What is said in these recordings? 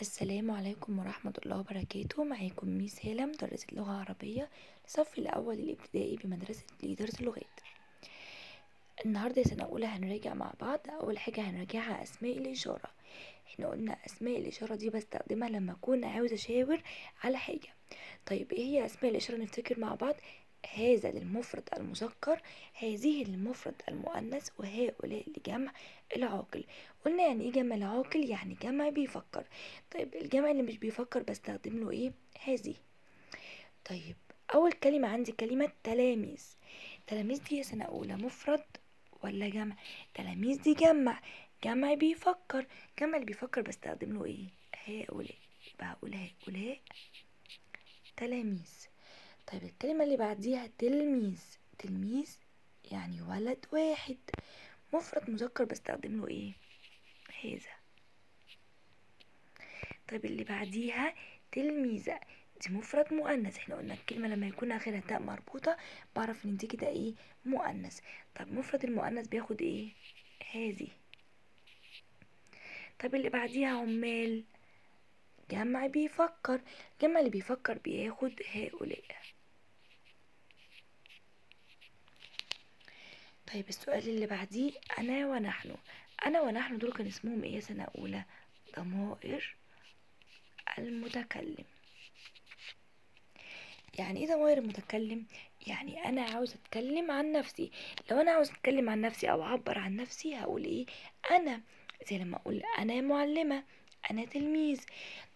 السلام عليكم ورحمة الله وبركاته. معاكم ميس هالة مدرسة لغة عربية للصف الأول الإبتدائي بمدرسة ليدرز اللغات. النهاردة سنة أولى هنراجع مع بعض. أول حاجة هنراجعها أسماء الإشارة. إحنا قلنا أسماء الإشارة دي بستخدمها لما أكون عاوز أشاور على حاجة. طيب إيه هي أسماء الإشارة؟ نفتكر مع بعض. هذا للمفرد المذكر هذه للمفرد المؤنث وهؤلاء لجمع العاقل. قلنا يعني إيه جمع العاقل؟ يعني جمع بيفكر. طيب الجمع اللي مش بيفكر بستخدم له إيه؟ هذه. طيب أول كلمة عندي كلمة تلاميذ. تلاميذ دي سنة أولى مفرد ولا جمع؟ تلاميذ دي جمع. جمع بيفكر. جمع اللي بيفكر بستخدم له إيه؟ هؤلاء. يبقى هؤلاء تلاميذ. طيب الكلمة اللي بعديها تلميذ. تلميذ يعني ولد واحد. مفرد مذكر بستخدم له إيه؟ هذا طيب اللي بعديها تلميذة. دي مفرد مؤنث. إحنا قلنا الكلمة لما يكون آخرها تاء مربوطة بعرف إن دي كده إيه؟ مؤنث. طب مفرد المؤنث بياخد إيه؟ هذه طب اللي بعديها عمال. جمع بيفكر. جمع اللي بيفكر بياخد هؤلاء. طيب السؤال اللي بعديه أنا ونحن. أنا ونحن دول كان اسمهم إيه سنة أولى؟ ضمائر المتكلم. يعني إيه ضمائر المتكلم؟ يعني أنا عاوز أتكلم عن نفسي. لو أنا عاوز أتكلم عن نفسي أو أعبر عن نفسي هقول إيه؟ أنا زي لما أقول أنا معلمة أنا تلميذ.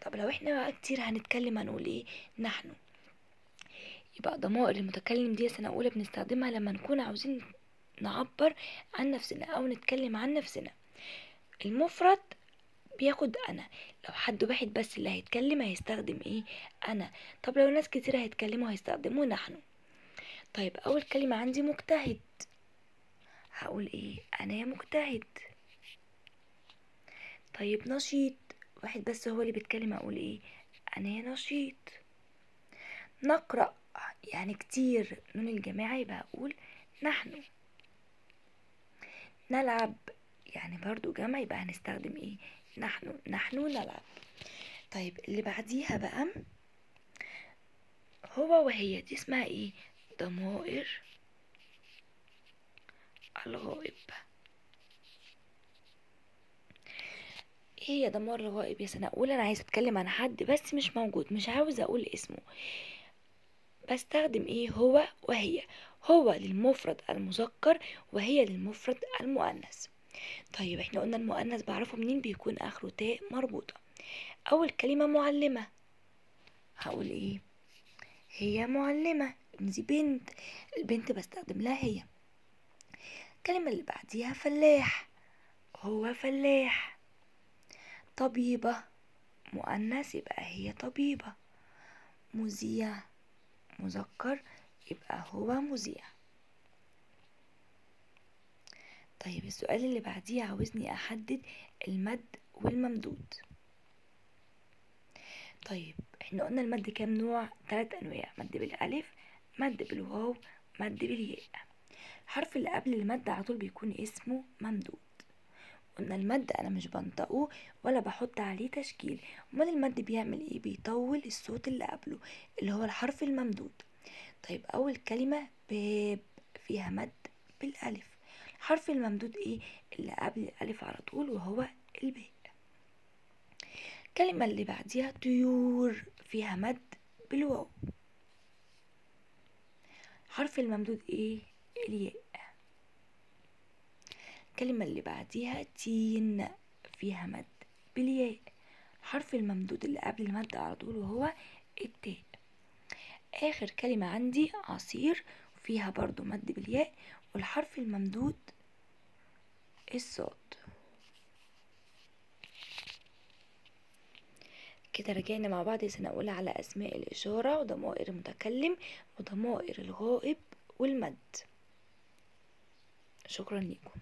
طب لو إحنا بقى كتير هنتكلم هنقول إيه؟ نحن. يبقى ضمائر المتكلم دي سنة أولى بنستخدمها لما نكون عاوزين نعبر عن نفسنا أو نتكلم عن نفسنا. المفرد بياخد أنا. لو حد واحد بس اللي هيتكلم هيستخدم إيه؟ أنا. طب لو ناس كتير هيتكلموا هيستخدموا نحن. طيب أول كلمة عندي مجتهد. هقول إيه؟ أنا مجتهد. طيب نشيط. واحد بس هو اللي بيتكلم أقول إيه؟ أنا نشيط. نقرأ. يعني كتير. نون الجماعة يبقى أقول نحن. نلعب. يعني برضو جمع يبقى هنستخدم إيه؟ نحن نحن نلعب. طيب اللي بعديها بقى هو وهي. دي اسمها إيه؟ ضمائر الغائب. إيه هي ضمائر الغائب يا سنة؟ أقول أنا عايز أتكلم عن حد بس مش موجود مش عاوز أقول اسمه. بستخدم إيه؟ هو وهي. هو للمفرد المذكر وهي للمفرد المؤنث. طيب إحنا قلنا المؤنث بعرفه منين؟ بيكون آخره تاء مربوطة. أول كلمة معلمة. هقول إيه؟ هي معلمة. دي بنت. البنت بستخدم لها هي. الكلمة اللي بعديها فلاح. هو فلاح. طبيبة. مؤنث يبقى هي طبيبة. مذيع. مذكر. يبقى هو مذيع. طيب السؤال اللي بعديه عاوزني أحدد المد والممدود. طيب إحنا قلنا المد كام نوع؟ ثلاث أنواع مد بالألف مد بالواو مد بالياء. الحرف اللي قبل المد على طول بيكون اسمه ممدود. قلنا المد أنا مش بنطقه ولا بحط عليه تشكيل. أمال المد بيعمل إيه؟ بيطول الصوت اللي قبله اللي هو الحرف الممدود. طيب أول كلمة باب فيها مد بالألف. الحرف الممدود إيه؟ اللي قبل الألف على طول وهو الباء. الكلمة اللي بعديها طيور فيها مد بالواو. حرف الممدود إيه؟ الياء. الكلمة اللي بعديها تين فيها مد بالياء. الحرف الممدود اللي قبل المد على طول وهو التاء. آخر كلمة عندي عصير فيها برضو مد بالياء والحرف الممدود الصاد. كده رجعنا مع بعض سنة أولى على أسماء الإشارة وضمائر المتكلم وضمائر الغائب والمد. شكرا لكم